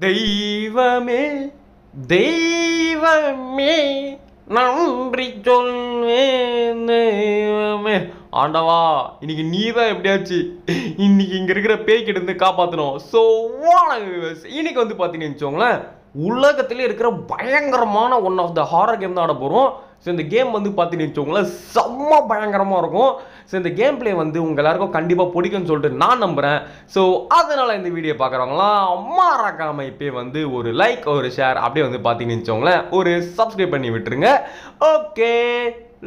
தெய்வமே தெய்வமே நன்றி சொல்வேன் தெய்வமே. ஆண்டவா இன்னைக்கு நீ தான் எப்படியாச்சு? இன்னைக்கு இங்க இருக்கிற பேய்கிட்ட இருந்து காப்பாத்தணும் ஸோ இன்னைக்கு வந்து பார்த்தீங்கன்னு வச்சுக்கோங்களேன் உலகத்திலே இருக்கிற பயங்கரமான one of the horror game தான் ஆட போகிறோம் ஸோ இந்த கேம் வந்து பார்த்துட்டு வச்சுக்கோங்களேன் செம்ம பயங்கரமாக இருக்கும். ஸோ இந்த கேம் பிளே வந்து உங்கள் எல்லாருக்கும் கண்டிப்பாக பிடிக்கும்னு சொல்லிட்டு நான் நம்புகிறேன் ஸோ அதனால் இந்த வீடியோ பார்க்குறவங்களாம் மறக்காமல் இப்போ வந்து ஒரு லைக் ஒரு ஷேர் அப்படியே வந்து பார்த்தீங்கன்னு வச்சுக்கோங்களேன் ஒரு சப்ஸ்கிரைப் பண்ணி விட்டுருங்க. Okay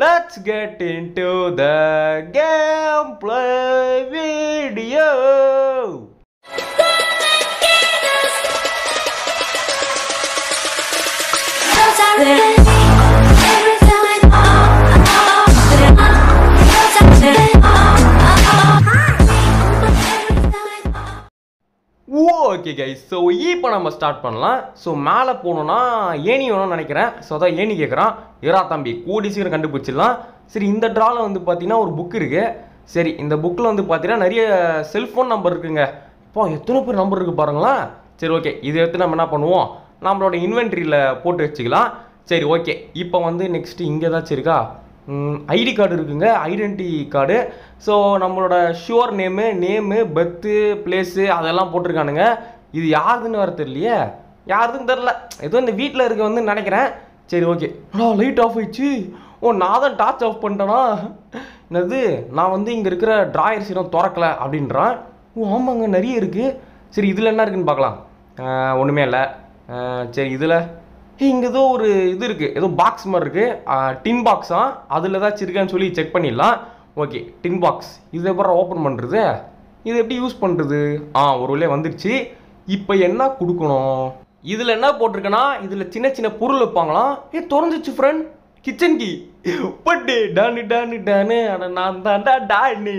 let's get into the game play video okay guys so இப்போ நம்ம ஸ்டார்ட் பண்ணலாம். ஸோ மேலே போகணுன்னா ஏணி வேணும்னு நினைக்கிறேன். ஸோ அதான் ஏணி கேட்குறான் இரா தம்பி கூடி சீக்கிரம் கண்டுபிடிச்சிடலாம். சரி இந்த ட்ராவில் வந்து பார்த்தீங்கன்னா ஒரு புக் இருக்குது சரி இந்த புக்கில் வந்து பார்த்தீங்கன்னா நிறைய செல்ஃபோன் நம்பர் இருக்குங்க. இப்போ எத்தனை பேர் நம்பர் இருக்குது பாருங்களேன் சரி ஓகே இதை எடுத்து நம்ம என்ன பண்ணுவோம்? நம்மளோட இன்வென்ட்ரியில் போட்டு வச்சுக்கலாம். சரி ஓகே இப்போ வந்து நெக்ஸ்ட்டு இங்கே ஏதாச்சும் இருக்கா? ஐடி கார்டு இருக்குங்க. ஐடென்டி கார்டு ஸோ நம்மளோட surname name birth place அதெல்லாம் போட்டிருக்கானுங்க. இது யாருதுன்னு வர தெரியலையே. யாருதுன்னு தெரில ஏதோ இந்த வீட்டில் இருக்க வந்து நினைக்கிறேன். சரி ஓகே ஆ லைட் ஆஃப் ஆயிடுச்சு. ஓ நான் தான் டார்ச் ஆஃப் பண்ணிட்டேனா? என்னது நான் வந்து இங்கே இருக்கிற ட்ராயர்ஸ் இன்னும் திறக்கல அப்படின்றான். ஓ ஆமாங்க நிறைய இருக்குது சரி இதில் என்ன இருக்குன்னு பார்க்கலாம். ஒன்றுமே இல்லை. சரி இதில். இங்கே ஏதோ ஒரு இது இருக்குது ஏதோ பாக்ஸ் மாதிரி இருக்குது டின் பாக்ஸா அதில் ஏதாச்சும் இருக்கான்னு சொல்லி செக் பண்ணிடலாம். ஓகே டின் பாக்ஸ் இது எப்பறம் ஓப்பன் பண்ணுறது இது எப்படி யூஸ் பண்ணுறது ஆ ஒரு வழியாக வந்துடுச்சு இப்போ என்ன கொடுக்கணும்? இதில் என்ன போட்டிருக்கேன்னா இதில் சின்ன சின்ன பொருள் வைப்பாங்களாம். ஏ திறந்துச்சு ஃப்ரெண்ட் கிச்சன் கி பட்டு டானு டானு டானு. நான் தான்டா டானு.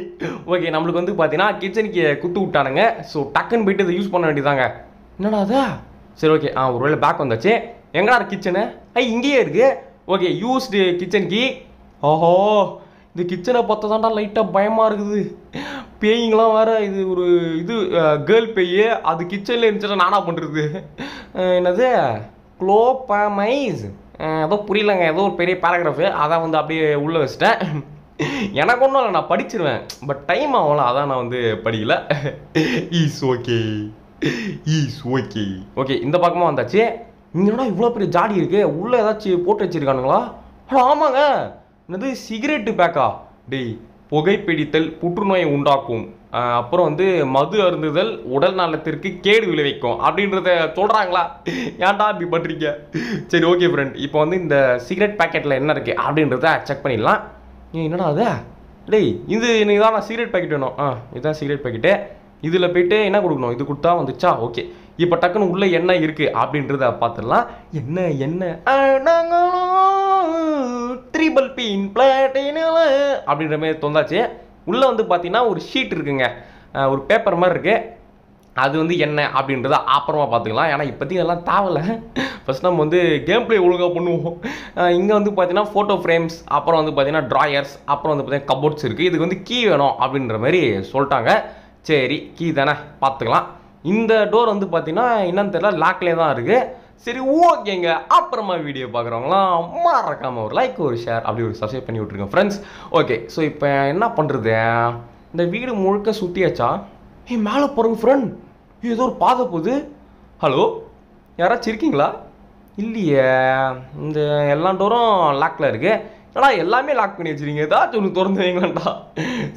ஓகே நம்மளுக்கு வந்து பார்த்தீங்கன்னா கிச்சன் கீயை குத்து விட்டானுங்க. ஸோ டக்குன்னு போயிட்டு இதை யூஸ் பண்ண வேண்டியதாங்க என்னடா அதா? சரி ஓகே ஆ ஒரு வேளை பேக் வந்தாச்சு. எங்கடா இருக்கு கிச்சனு ஐ இங்கேயே இருக்கு. ஓகே யூஸ்டு கிச்சன் கீ ஓஹோ. இந்த கிச்சனை பார்த்தா தாண்டா லைட்டாக பயமாக இருக்குது. பேய்ங்களாம் வேறு இது ஒரு இது கேர்ள் பேய் அது கிச்சனில் இருந்துச்சுன்னா நானா பண்ணுறது என்னது? குளோபமைஸ் ஏதோ புரியலங்க ஏதோ ஒரு பெரிய பேராகிராஃபு அதான் வந்து அப்படியே உள்ளே வச்சிட்டேன். எனக்கு ஒன்றும் இல்லை நான் படிச்சிருவேன். பட் டைம் ஆகல அதான் நான் வந்து படிக்கல. Is okay is okay okay இந்த பக்கமாக வந்தாச்சு. இங்கேனா இவ்வளோ பெரிய ஜாடி இருக்குது உள்ளே ஏதாச்சும் போட்டு வச்சிருக்கானுங்களா? ஆமாங்க. என்னது சிகரெட்டு பேக்கா டேய் புகைப்பிடித்தல் புற்றுநோயை உண்டாக்கும். அப்புறம் வந்து மது அருந்துதல் உடல் நலத்திற்கு கேடு விளைவிக்கும் அப்படின்றத சொல்கிறாங்களா ஏன்டா இப்படி பண்ணுறீங்க சரி ஓகே ஃப்ரெண்ட் இப்போ வந்து இந்த சிகரெட் பேக்கெட்டில் என்ன இருக்குது அப்படின்றத செக் பண்ணிடலாம். என்னடா அது? டேய் இது எனக்கு தான் நான் சிகரெட் பேக்கெட் வேணும். ஆ இதுதான் சிகரெட் பேக்கெட்டு இதில் போயிட்டு என்ன கொடுக்கணும்? இது கொடுத்தா வந்துச்சா? ஓகே இப்போ டக்குன்னு உள்ளே என்ன இருக்குது அப்படின்றத பார்த்துடலாம். என்ன என்ன? த்ரிபல் இன் பிளாட்டினில் அப்படின்ற மாதிரி தோந்தாச்சு. உள்ளே வந்து பார்த்தீங்கன்னா ஒரு ஷீட் இருக்குங்க. ஒரு பேப்பர் மாதிரி இருக்குது அது வந்து என்ன அப்படின்றத அப்புறமா பார்த்துக்கலாம். ஏன்னா இப்போதைக்கு அதெல்லாம் தேவையில்ல. ஃபஸ்ட் நம்ம வந்து கேம் பிளே ஒழுங்காக பண்ணுவோம் இங்கே வந்து பார்த்தீங்கன்னா ஃபோட்டோ ஃப்ரேம்ஸ் அப்புறம் வந்து பார்த்தீங்கன்னா ட்ராயர்ஸ் அப்புறம் வந்து பார்த்தீங்கன்னா கபோர்ட்ஸ் இருக்குது இதுக்கு வந்து கீ வேணும் அப்படின்ற மாதிரி சொல்லிட்டாங்க. சரி கீ தானே. பார்த்துக்கலாம். இந்த டோர் வந்து பார்த்தீங்கன்னா என்னன்னு தெரியல லாக்லேயே தான் இருக்குது சரி ஓகேங்க. அப்புறமா வீடியோ பார்க்குறவங்களாம் மறக்காமல் ஒரு லைக் ஒரு ஷேர் அப்படி ஒரு சப்ஸ்கிரைப் பண்ணி விட்ருங்க ஃப்ரெண்ட்ஸ் ஓகே ஸோ இப்போ என்ன பண்ணுறது இந்த வீடு முழுக்க சுற்றியாச்சா ஏ மேலே போகிறவங்க ஃப்ரெண்ட் ஏதோ ஒரு பாதை போகுது. ஹலோ யாராச்சும் இருக்கீங்களா? இல்லையே. இந்த எல்லா டோரும் லாக்கில் இருக்குது ஏன்னா எல்லாமே லாக் பண்ணி வச்சுருங்க ஏதாச்சும் ஒன்று திறந்து வைங்களாண்டா.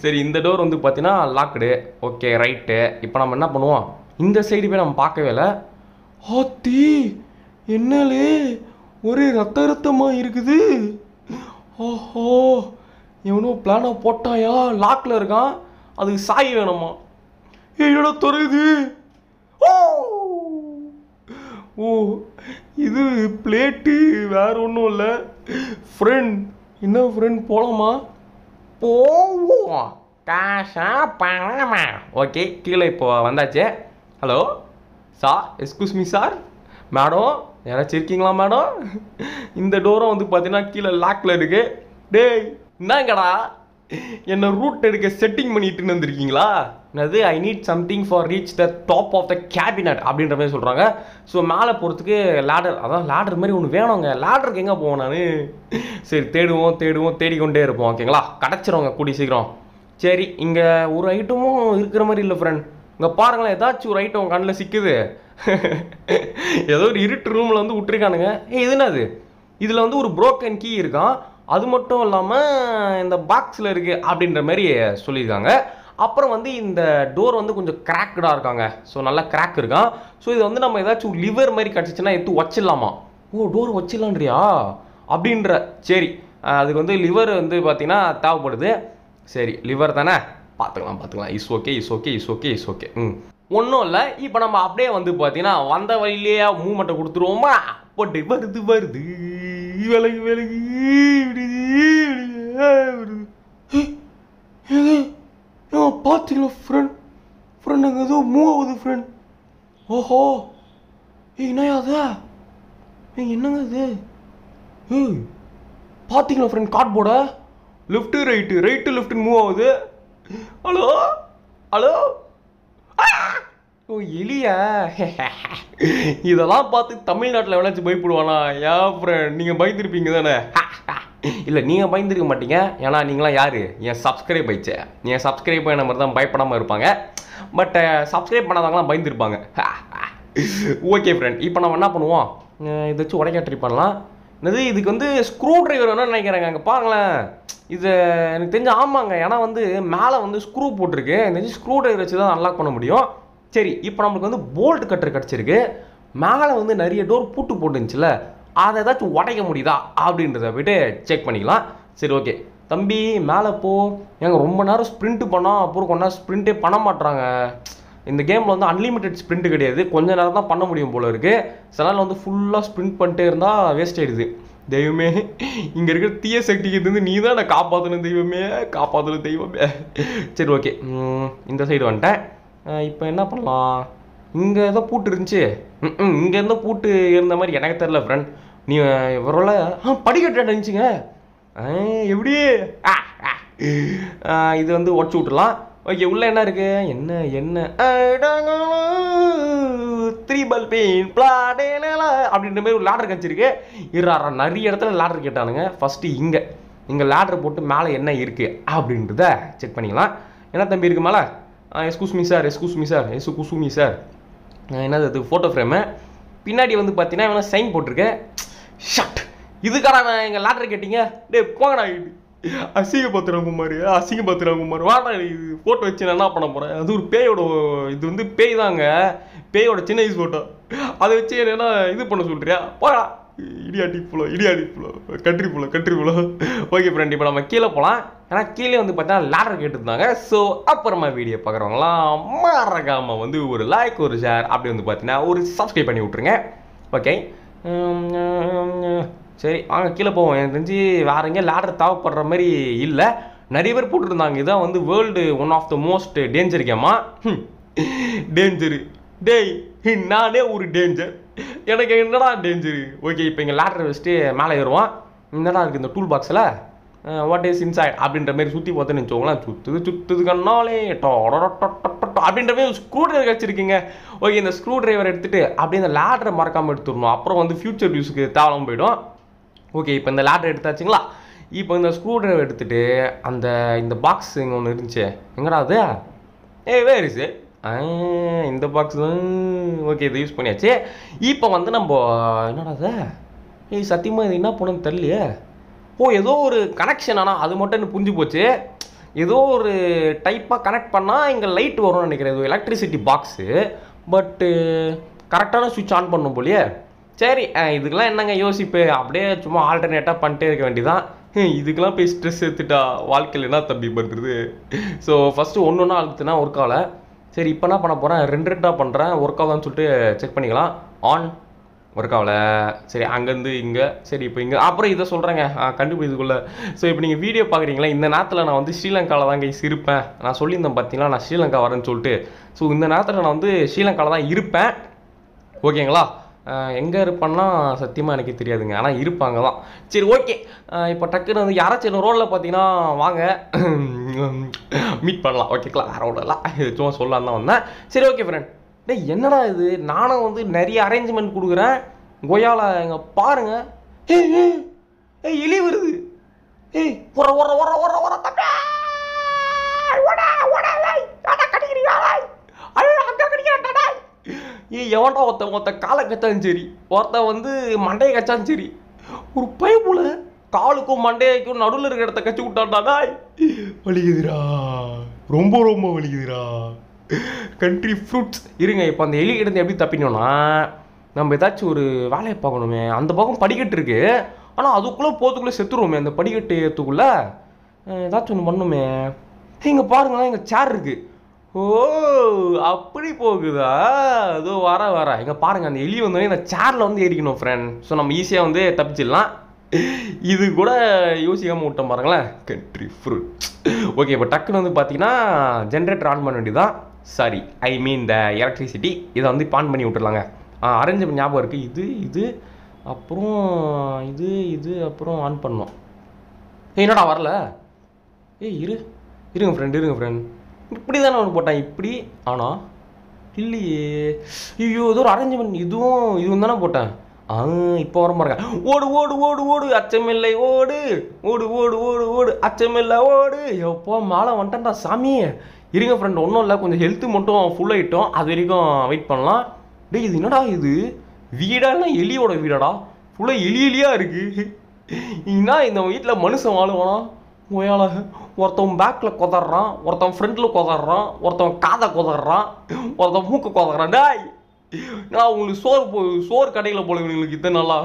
சரி இந்த டோர் வந்து பார்த்தீங்கன்னா லாக்டு ஓகே ரைட்டு இப்போ நம்ம என்ன பண்ணுவோம்? இந்த சைடு போய் நம்ம பார்க்கவே இல்லை. ஆத்தி! என்னலே ஒரே ரத்த ரத்தமாக இருக்குது. ஓஹோ எவனோ பிளானை போட்டாயா? லாக்கில் இருக்கான். அதுக்கு சாய் வேணுமா? என்னோட துறையுது ஓ! ஓ இது பிளேட்டு வேற ஒன்றும் இல்லை. ஃப்ரெண்ட் என்ன ஃப்ரெண்ட் போகலாமா போவோம். காசா பணமா. ஓகே கீழே இப்போ வந்தாச்சு. Hello sir excuse me sir madam யாராச்சும் இருக்கீங்களா மேடம் இந்த டோரும் வந்து பார்த்தீங்கன்னா கீழே லாக்கில் இருக்கு. டேய் என்னங்கடா என்ன ரூட் எடுக்க செட்டிங் பண்ணிட்டு வந்திருக்கீங்களா? என்னது I need something for reach the top of the cabinet அப்படின்ற மாதிரி சொல்கிறாங்க ஸோ மேலே போகிறதுக்கு லேடர் அதான் லேடர் மாதிரி ஒன்று வேணுங்க. லேடருக்கு எங்கே போவோம் நான்? சரி தேடுவோம் தேடுவோம் தேடிக்கொண்டே இருப்போம் ஓகேங்களா கிடச்சிருவோங்க கூடி சீக்கிரம். சரி இங்கே ஒரு ஐட்டமும் இருக்கிற மாதிரி இல்லை ஃப்ரெண்ட் இங்கே பாருங்களேன் ஏதாச்சும் ஒரு ஐட்டம் கண்ணில் சிக்குது. ஏதோ ஒரு இருட்டு ரூமில் வந்து விட்டுருக்கானுங்க. ஏ எதுனாது இதில் வந்து ஒரு ப்ரோக்கன் கீ இருக்கான் அது மட்டும் இல்லாமல் இந்த பாக்ஸில் இருக்குது அப்படின்ற மாதிரி சொல்லியிருக்காங்க. அப்புறம் வந்து இந்த டோர் வந்து கொஞ்சம் கிராக்டாக இருக்காங்க. ஸோ நல்லா கிராக் இருக்கான் ஸோ இது வந்து நம்ம ஏதாச்சும் லிவர் மாதிரி கிடச்சிச்சின்னா எடுத்து வச்சிடலாமா? ஓ டோர் வச்சிடலான்றியா? அப்படின்ற சரி. அதுக்கு வந்து லிவர் வந்து பார்த்தீங்கன்னா தேவைப்படுது. சரி லிவர் தானே? பார்த்துக்கலாம் பார்த்துக்கலாம் is okay is okay is okay is okay ம். ஒன்றும் இல்லை. இப்போ நம்ம அப்படியே வந்து பார்த்தீங்கன்னா வந்த வழியிலேயே மூமெண்ட்டை கொடுத்துருவோமா? போட்டு வருது வருது. விலகு விலகு பார்த்தீங்களா ஃப்ரெண்ட் ஃப்ரெண்ட் அங்கே ஏதோ மூவ் ஆகுது ஃப்ரெண்ட் ஓஹோ. என்னையா அது ஏய் என்னங்க இது? ஏய் பார்த்தீங்களா friend கார்ட்போர்டை left right right left move ஆகுது. ஹலோ ஹலோ ஆ! ஓ எலியா? இதெல்லாம் பார்த்து தமிழ்நாட்டில் எவனாச்சும் பயப்படுவானா? ஏன் ஃப்ரெண்ட் நீங்கள் பயந்துருப்பீங்க தானே? இல்லை நீங்கள் பயந்துருக்க மாட்டீங்க. ஏன்னா நீங்களாம் யார்? என் சப்ஸ்கிரைப் ஆயிடுச்சு. என் சப்ஸ்கிரைப் பண்ண மாதிரி தான் பயப்படாமல் இருப்பாங்க. பட் சப்ஸ்கிரைப் பண்ணாதவங்களாம் பயந்துருப்பாங்க. ஓகே ஃப்ரெண்ட் இப்போ நம்ம என்ன பண்ணுவோம்? அஹ் இதை வச்சு உடைக்க ட்ரை பண்ணலாம். என்னது இதுக்கு வந்து ஸ்க்ரூ டிரைவர் வேணும்னு நினைக்கிறேங்க. அங்கே பாருங்களேன். இது எனக்கு தெரிஞ்ச ஆமாங்க. ஏன்னா வந்து மேலே வந்து ஸ்க்ரூ போட்டிருக்கு. எனக்கு ஸ்க்ரூ ட்ரைவர் வச்சு தான் அன்லாக் பண்ண முடியும். சரி இப்போ நம்மளுக்கு வந்து போல்ட் கட்டர் கிடச்சிருக்கு. மேலே வந்து நிறைய டோர் பூட்டு போட்டுருந்துச்சுல அதை ஏதாச்சும் உடைக்க முடியுதா அப்படின்றத போயிட்டு செக் பண்ணிக்கலாம். சரி ஓகே தம்பி மேலே போ. ஏங்க ரொம்ப நேரம் ஸ்ப்ரிண்ட்டு பண்ணோம் அப்புறம் கொஞ்ச நேரம் ஸ்ப்ரிண்ட்டே பண்ண மாட்டுறாங்க இந்த கேமில் வந்து அன்லிமிட்டெட் ஸ்ப்ரிண்ட் கிடையாது. கொஞ்ச நேரம் தான் பண்ண முடியும் போல இருக்குது சில நேரம் வந்து ஃபுல்லாக ஸ்ப்ரிண்ட் பண்ணிட்டே இருந்தால் வேஸ்ட் ஆகிடுது தெய்வமே இங்கே இருக்கிற தீய சக்திக்கு வந்து நீ தான் நான் காப்பாற்றணும் தெய்வமே காப்பாற்றணும் தெய்வமே. சரி ஓகே இந்த சைடு வந்துட்டேன். இப்போ என்ன பண்ணலாம்? இங்கே ஏதோ பூட்டு இருந்துச்சு. ம் இங்கே இருந்த பூட்டு இருந்த மாதிரி எனக்கு தெரில ஃப்ரெண்ட் நீ இவரோல ஆ படிக்கட்டு இருந்துச்சுங்க ஆ, எப்படி? இது வந்து உடச்சு விட்டுலாம் ஓகே உள்ள என்ன இருக்கு? என்ன என்ன? த்ரீ பல் பெயின் அப்படின்ற மாதிரி ஒரு லேடர் கச்சிருக்கு இரு நிறைய இடத்துல லேடர் கேட்டானுங்க. ஃபஸ்ட்டு இங்கே. இங்கே லேடர் போட்டு மேலே என்ன இருக்குது அப்படின்றத செக் பண்ணிக்கலாம். என்ன தம்பி இருக்கு மேலே? Excuse me sir excuse me sir excuse me sir என்னது அது ஃபோட்டோ ஃப்ரேமு பின்னாடி வந்து பார்த்தீங்கன்னா இவனை சைன் போட்டிருக்கேன் ஷட் இதுக்காடா நான் எங்கள் லேட்டர் கேட்டீங்க? டேய் போங்கடா இது. அசிங்க பத்திரம் குமார் அசிங்க பத்திரம் குமார் வாடா இது ஃபோட்டோ வச்சு நான் என்ன பண்ண போகிறேன் அது ஒரு பேயோட இது வந்து பேய் தாங்க. பேயோட சின்ன வயசு ஃபோட்டோ அதை வச்சு என்ன இது பண்ண சொல்கிறியா போடா. இடியாட்டி புலோ இடியாட்டி புலோ. கட்ரி புலோ கட்ரி புலோ. ஓகே ஃப்ரெண்ட் இப்போ நம்ம கீழே போகலாம் ஏன்னா கீழே வந்து பார்த்தீங்கன்னா லேடர் கேட்டுருந்தாங்க. ஸோ அப்புறமா வீடியோ பார்க்குறவங்களாம் மறக்காம வந்து ஒரு லைக் ஒரு ஷேர் அப்படி வந்து பார்த்தீங்கன்னா ஒரு சப்ஸ்கிரைப் பண்ணி விட்ருங்க ஓகே சரி வாங்க கீழே போவோம். எனக்கு தெரிஞ்சு வேற எங்கேயும் லேடர் தேவைப்படுற மாதிரி இல்லை. நிறைய பேர் போட்டிருந்தாங்க. இதான் வந்து world one of the most danger கேமா டேஞ்சரு டேய் நானே ஒரு டேஞ்சர் எனக்கு என்னடா டேஞ்சரு ஓகே இப்போ இங்கே லேட்டர் வச்சுட்டு மேலே ஏறுவோம். என்னடா இருக்குது இந்த டூல் பாக்ஸில் வாட் இஸ் இன்சைட் அப்படின்ற மாதிரி சுற்றி பார்த்தேன்னு வச்சுக்கோங்களேன். சுற்றுது சுத்துது கண்ணாலே. டொடொடொடொடொடொ அப்படின்ற மாதிரி ஸ்க்ரூ டிரைவர் வச்சுருக்கீங்க. ஓகே இந்த ஸ்க்ரூ டிரைவர் எடுத்துகிட்டு அப்படியே இந்த லேட்டரை மறக்காமல் எடுத்துடணும். அப்புறம் வந்து ஃபியூச்சர் யூஸுக்கு தேவையில்லாம போயிடும். ஓகே இப்போ இந்த லேட்டர் எடுத்தாச்சுங்களா? இப்போ இந்த ஸ்க்ரூ டிரைவர் எடுத்துகிட்டு அந்த இந்த பாக்ஸ் இங்கே ஒன்று இருந்துச்சு. எங்கடா அது? ஏ வேறு இஸ் இந்த பாக்ஸ் தான் ஓகே இதை யூஸ் பண்ணியாச்சு. இப்போ வந்து நம்ம என்னடா அது ஏய் சத்தியமாக இது என்ன போனோன்னு தெரியலையே. ஓ ஏதோ ஒரு கனெக்ஷன் ஆனால் அது மட்டும் எனக்கு புரிஞ்சு போச்சு. ஏதோ ஒரு டைப்பாக கனெக்ட் பண்ணால் இங்கே லைட் வரும்னு நினைக்கிறேன். இது எலக்ட்ரிசிட்டி பாக்ஸு பட்டு கரெக்டான சுவிட்ச் ஆன் பண்ணும் போலியே. சரி இதுக்கெல்லாம் என்னங்க யோசிப்பு? அப்படியே சும்மா ஆல்டர்னேட்டாக பண்ணிட்டே இருக்க வேண்டியதான் இதுக்கெல்லாம் போய் ஸ்ட்ரெஸ் எடுத்துட்டா வாழ்க்கையில் என்ன தம்பி பண்ணுறது ஸோ ஃபஸ்ட்டு ஒன்று ஒன்றா அழுத்துனா ஒர்க் காலை சரி இப்போ என்ன பண்ண போகிறேன் ரெண்டு ரெண்டாக பண்ணுறேன் ஒர்க் ஆகுதான்னு சொல்லிட்டு செக் பண்ணிக்கலாம். ஆன் ஒர்க் ஆகலை. சரி அங்கேருந்து இங்கே. சரி இப்போ இங்கே. அப்புறம் இதை சொல்கிறேங்க கண்டுபிடிச்சுக்குள்ள ஸோ இப்போ நீங்கள் வீடியோ பார்க்குறீங்களா? இந்த நேரத்தில் நான் வந்து ஸ்ரீலங்காவில் தான் கைஸ் இருப்பேன். நான் சொல்லியிருந்தேன் பார்த்தீங்களா நான் ஸ்ரீலங்கா வரேன்னு சொல்லிட்டு. ஸோ இந்த நேரத்தில் நான் வந்து ஸ்ரீலங்காவில் தான் இருப்பேன். ஓகேங்களா எங்கே இருப்பேன்னா சத்தியமாக எனக்கு தெரியாதுங்க. ஆனால் இருப்பாங்க தான். சரி ஓகே. இப்போ டக்குன்னு வந்து யாராச்சும் ரோலில் பார்த்தீங்கன்னா வாங்க. மீட் பண்ணலாம். ஓகேங்களா ரோடெல்லாம் எதுவும் சும்மா சொல்லலாம் தான் வந்தேன். சரி ஓகே ஃப்ரெண்ட் டே என்னடா இது? நானும் வந்து நிறைய அரேஞ்ச்மெண்ட் கொடுக்குறேன். கொய்யால எங்க பாருங்க. ஏய் ஏய் எலி வருது. ஏய் ஒர ஒர ஒர ஒர ஒர தம்பி. எவன்டா ஒருத்தன் ஒருத்தன் காலை கச்சாலும் சரி ஒருத்தன் வந்து மண்டையை கச்சாலும் சரி ஒரு பைப்புல காலுக்கும் மண்டைக்கும் நடுவில் இருக்கிற இடத்த கச்சி விட்டான்டா வலிக்குதுரா வலிக்குதுடா. ரொம்ப ரொம்ப வலிக்குதுடா. கண்ட்ரி ஃப்ரூட்ஸ் இருங்க இப்போ அந்த எலி கிடந்து எப்படி தப்பினோம்னா நம்ம ஏதாச்சும் ஒரு வேலையை பார்க்கணுமே. அந்த பக்கம் படிக்கட்டு இருக்கு. ஆனால் அதுக்குள்ளே போகிறதுக்குள்ளே செத்துருவோமே அந்த படிக்கட்டு ஏற்றுக்குள்ளே ஏதாச்சும் ஒன்று பண்ணுமே. இங்கே பாருங்களேன் இங்கே சேர் இருக்குது ஓ அப்படி போகுதா? அதோ வர வர. இங்கே பாருங்கள் அந்த எலி வந்தோடனே இந்த சேரில் வந்து ஏறிக்கணும் ஃப்ரெண்ட் ஸோ நம்ம ஈஸியாக வந்து தப்பிச்சிடலாம். இது கூட யோசிக்காமல் விட்டோம் பாருங்களேன். கண்ட்ரி ஃப்ரூட் ஓகே இப்போ டக்குன்னு வந்து பார்த்தீங்கன்னா ஜென்ரேட்டர் ஆன் பண்ண வேண்டியதுதான். Sorry I mean the electricity இதை வந்து ஆன் பண்ணி விட்டுறலாங்க அரேஞ்ச் ஞாபகம் இருக்குது இது இது அப்புறம் இது இது அப்புறம் ஆன் பண்ணோம் ஏய் என்னடா வரல? ஏய் இரு. இருங்க ஃப்ரெண்ட் இருங்க ஃப்ரெண்ட் இப்படி தானே ஒன்று போட்டேன் இப்படி? ஆனா இல்லையே. ஐயோ ஏதோ ஒரு அரேஞ்ச்மெண்ட் இதுவும் இதுவும் தானே போட்டேன். ஆ இப்போ வர மாதிரி ஓடு ஓடு ஓடு ஓடு அச்சமில்லை ஓடு. ஓடு ஓடு ஓடு ஓடு அச்சமில்லை ஓடு. எப்போ மாலை வந்துட்டேன்டா சாமி. இருங்க ஃப்ரெண்ட் ஒன்றும் இல்லை கொஞ்சம் ஹெல்த்து மட்டும் ஃபுல் ஆகிட்டோம் அது வரைக்கும் வெயிட் பண்ணலாம். டேய் இது என்னடா இது? வீடானா எலியோட வீடாடா? ஃபுல்லாக எலி எலியாக இருக்கு. ஏன்னா இந்த வீட்டில் மனுஷன் வாழுவானா? ஓயால. ஒருத்தன் பேக்கில் கொதறான் ஒருத்தன் ஃப்ரண்டில் கொதறான் ஒருத்தன் காதை கொதறான் ஒருத்தன் மூக்கு கொதறான். டேய் நான் உங்களுக்கு சோறு போ சோறு கடையில் போல இவங்களுக்கு இது நல்லா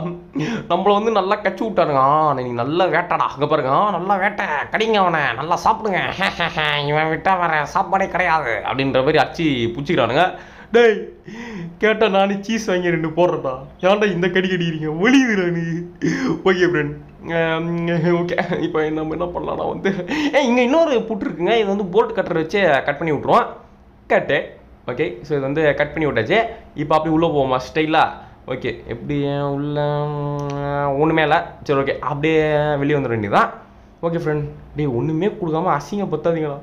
நம்மளை வந்து நல்லா கச்சி விட்டானுங்க. ஆ நீ நல்லா வேட்டடா. அங்கே பாருங்க. ஆ நல்லா வேட்டை. கடிங்க அவனை. நல்லா சாப்பிடுங்க. இவன் விட்டா வர சாப்பாடே கிடையாது. அப்படின்ற மாதிரி அடிச்சு பிடிச்சிக்கிறானுங்க. டேய் கேட்டால் நானே சீஸ் வாங்கி ரெண்டு போடுறேன்டா. ஏன்டா இந்த கடி கடிக்கிறீங்க? ஒளியுதுடா நீ. ஓகே ஃப்ரெண்ட் ஓகே இப்போ நம்ம என்ன பண்ணலாம்னா வந்து? ஏ இங்கே இன்னொரு புட்டு இருக்குங்க. இது வந்து போல்ட் கட்டர் வச்சு கட் பண்ணி விட்ருவோம் கட்டு ஓகே ஸோ இது வந்து கட் பண்ணி விட்டாச்சு. இப்போ அப்படி உள்ளே போவோமா? ஸ்டைலாக ஓகே எப்படி உள்ள ஒன்றுமே இல்லை. சரி ஓகே அப்படியே வெளியே வந்துட வேண்டியதான் ஓகே ஃப்ரெண்ட் டே ஒன்றுமே கொடுக்காம அசிங்கப்படுத்தாதீங்களா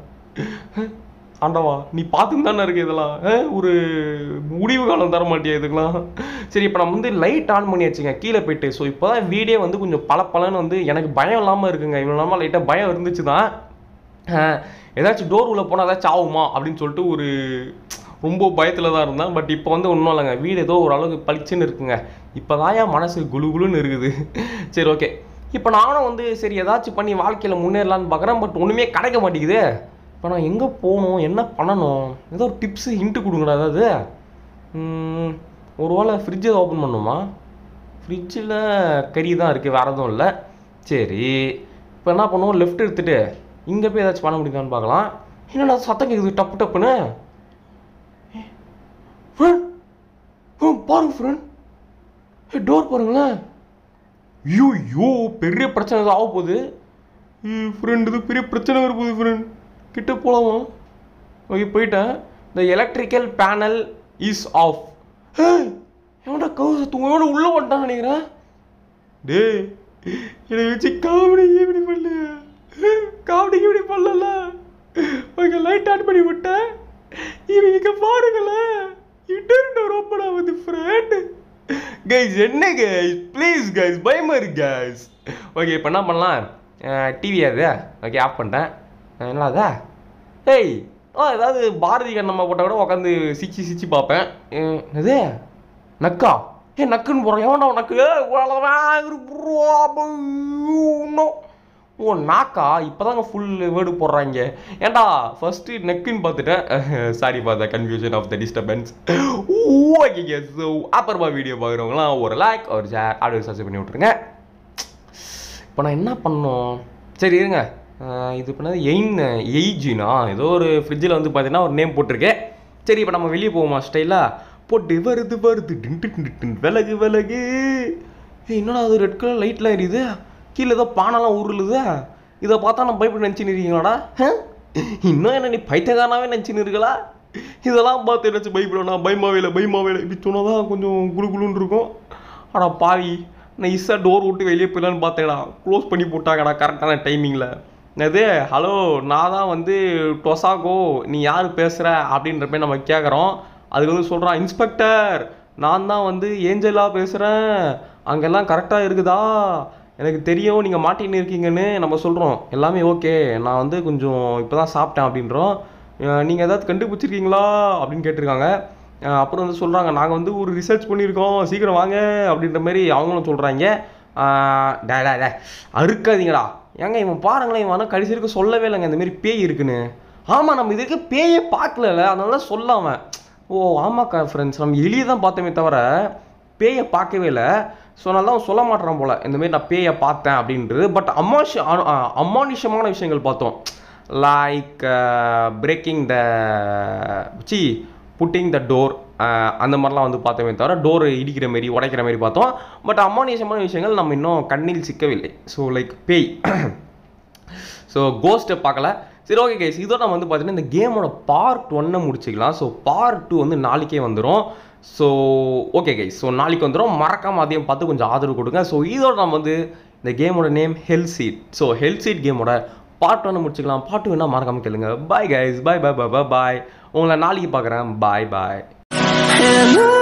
ஆண்டவா நீ பார்த்துன்னு தானே இருக்கு இதெல்லாம்? ஆ? ஒரு முடிவு காலம் தர மாட்டியா இதுக்கெல்லாம்? சரி இப்போ நம்ம வந்து லைட் ஆன் பண்ணி வச்சுங்க கீழே போயிட்டு. ஸோ இப்போ தான் வீடியோ வந்து கொஞ்சம் பல பலன்னு வந்து எனக்கு பயம் இல்லாமல் இருக்குங்க. இவ்வளோ இல்லாமல் லைட்டாக பயம் இருந்துச்சு தான் ஏதாச்சும் டோர் உள்ளே போனால் ஏதாச்சும் ஆகுமா? அப்படின்னு சொல்லிட்டு ஒரு ரொம்ப பயத்தில் தான் இருந்தேன். பட் இப்போ வந்து ஒன்றும் இல்லைங்க. வீடு ஏதோ ஓரளவுக்கு பளிச்சுன்னு இருக்குங்க. இப்போ தான் என் மனசு குளு குளுன்னு இருக்குது. சரி ஓகே இப்போ நானும் வந்து சரி ஏதாச்சும் பண்ணி வாழ்க்கையில் முன்னேறலான்னு பார்க்குறேன் பட் ஒன்றுமே கிடைக்க மாட்டேங்குது. இப்போ நான் எங்கே போகணும்? என்ன பண்ணணும்? ஏதோ ஒரு டிப்ஸு ஹிண்ட்டு கொடுங்கடா அதாவது ஒரு வேளை ஃப்ரிட்ஜை ஓப்பன் பண்ணுமா? ஃப்ரிட்ஜில் கறி தான் இருக்குது வேறு எதுவும் இல்லை. சரி இப்போ என்ன பண்ணுவோம்? லெஃப்ட் எடுத்துட்டு இங்கே போய் ஏதாச்சும் பண்ண முடியுதான்னு பார்க்கலாம். என்னடா சத்தம் கேட்குது டப்பு டப்புன்னு. ஃப்ரெண்ட் பாருங்க ஃப்ரெண்ட் ஏ டோர் பாருங்களேன். ஐயோ ஐயோ பெரிய பிரச்சனை ஏதோ ஆக போகுது. ஃப்ரெண்ட் இது பெரிய பிரச்சனை வர போகுது ஃப்ரெண்ட் கிட்ட போலவும். ஓகே போயிட்டேன். The electrical panel is off எவன்டா கவுச தூங்கோட உள்ள வந்துட்டான் நினைக்கிறேன். டே என்னை வச்சு காமெடி இப்படி பண்ணல காமெடிக்கு இப்படி பண்ணல. ஓகே லைட் ஆன் பண்ணி விட்டேன். இவங்க பாருங்களேன். இன்டர்நெட் ஓப்பன் ஆகுது ஃப்ரெண்டு கைஸ் என்ன கைஸ் ப்ளீஸ் கைஸ் பயமாக இருக்கு கைஸ் ஓகே இப்போ என்ன பண்ணலாம்? டிவி அது. ஓகே ஆஃப் பண்ணிட்டேன். என்னடா ஏய் ஆ ஏதாவது பாரதி கண்ணம்மா போட்டால் கூட உட்காந்து சிச்சி சிச்சி பார்ப்பேன் இது நக்கா? ஏ நக்குன்னு போகிறோம் எவன்டா நக்கு? ஓ நாக்கா? இப்போதாங்க ஃபுல் வேர்டு போடுறாங்க. ஏன்டா ஃபர்ஸ்ட்டு நெக்குன்னு பார்த்துட்டேன். Sorry for the confusion of the disturbance ஓகேங்க ஸோ அப்புறமா வீடியோ பார்க்குறவங்களாம் ஒரு லைக் ஒரு ஷேர் ஆடியோ சப்ஸ்கிரைப் பண்ணி விட்ருங்க இப்போ நான் என்ன பண்ணோம் சரி இருங்க. இது பண்ணது எயின் எய்ஜினா? ஏதோ ஒரு ஃப்ரிட்ஜில் வந்து பார்த்தீங்கன்னா ஒரு நேம் போட்டிருக்கேன் சரி இப்போ நம்ம வெளியே போவோமா ஸ்டைலாக போட்டு வருது வருது டின் விலகு விலகு. ஏய் என்னடா அது ரெட் கலர் லைட்லாம் எரியுது? கீழே ஏதோ பானெல்லாம் உருளுது இதை பார்த்தா நான் பயப்பட நினச்சின்னு இருக்கீங்களாடா? இன்னும் என்ன நீ பைத்தகானாவே நினச்சின்னு இருக்கலா? இதெல்லாம் பார்த்து நினச்சி பயப்படணும் பயமாவேல பயமாவேல பயமாவே இல்லை. இப்படி சொன்னதான் கொஞ்சம் குளு குளுன்னு இருக்கும். அடா பாவி நான் ஈஸியாக டோர் விட்டு வெளியே போயிடலான்னு பார்த்தேடா க்ளோஸ் பண்ணி போட்டாங்கடா கரெக்டான டைமிங்கில் என்னது ஹலோ நான் தான் வந்து டொசாகோ நீ யார் பேசுகிற அப்படின்ற மாதிரி நம்ம கேட்குறோம் அதுக்கு வந்து சொல்கிறான் இன்ஸ்பெக்டர் நான் தான் வந்து ஏஞ்சலாக பேசுகிறேன் அங்கெல்லாம் கரெக்டாக இருக்குதா? எனக்கு தெரியும் நீங்கள் மாட்டின்னு இருக்கீங்கன்னு நம்ம சொல்கிறோம் எல்லாமே ஓகே. நான் வந்து கொஞ்சம் இப்போ தான் சாப்பிட்டேன் அப்படின்றோம். நீங்கள் ஏதாவது கண்டுபிடிச்சிருக்கீங்களா? அப்படின்னு கேட்டிருக்காங்க. அப்புறம் வந்து சொல்கிறாங்க நாங்கள் வந்து ஒரு ரிசர்ச் பண்ணியிருக்கோம். சீக்கிரம் வாங்க அப்படின்ற மாதிரி அவங்களும் சொல்கிறாங்க டே டே டே அறுக்காதீங்களா ஏங்க இவன் பாருங்களேன் இவன் ஆனால் கடைசி வரைக்கும் சொல்லவே இல்லைங்க இந்தமாரி பேய் இருக்குன்னு. ஆமாம் நம்ம இது வரைக்கும் பேயே பார்க்கல அதனால தான் சொல்லாம. ஓ ஆமாக்கா ஃப்ரெண்ட்ஸ் நம்ம எலியை தான் பார்த்தோமே தவிர பேயை பார்க்கவே இல்லை. ஸோ அதனால தான் அவன் சொல்ல மாட்டான் போல் இந்தமாரி நான் பேயை பார்த்தேன் அப்படின்றது. பட் அம்மாஷ அமானுஷமான விஷயங்கள் பார்த்தோம். Like breaking the seal putting the door அந்த மாதிரிலாம் வந்து பார்த்தோமே தவிர டோர் இடிக்கிற மாதிரி உடைக்கிற மாதிரி பார்த்தோம். பட் அமானியசமான விஷயங்கள் நம்ம இன்னும் கண்ணில் சிக்கவில்லை. ஸோ லைக் பேய். ஸோ கோஸ்ட்டை பார்க்கல. சரி ஓகே கைஸ் இதோட நம்ம வந்து பார்த்தீங்கன்னா இந்த கேமோட பார்ட் ஒன்னை முடிச்சுக்கலாம். ஸோ பார்ட் டூ வந்து நாளைக்கே வந்துடும் ஸோ ஓகே கைஸ் ஸோ நாளைக்கு வந்துடும் மறக்காமல் அதையும் பார்த்து கொஞ்சம் ஆதரவு கொடுங்க. ஸோ இதோட நம்ம வந்து இந்த கேமோட name hell seat so hell seat கேமோட பார்ட் ஒன்று முடிச்சுக்கலாம். பார்ட் டூ என்ன மறக்காமல் கேளுங்க. பாய் கைஸ் பாய் பாய் பாய் பாய் பாய் உங்களை நாளைக்கு பார்க்குறேன். பாய் பாய் Hello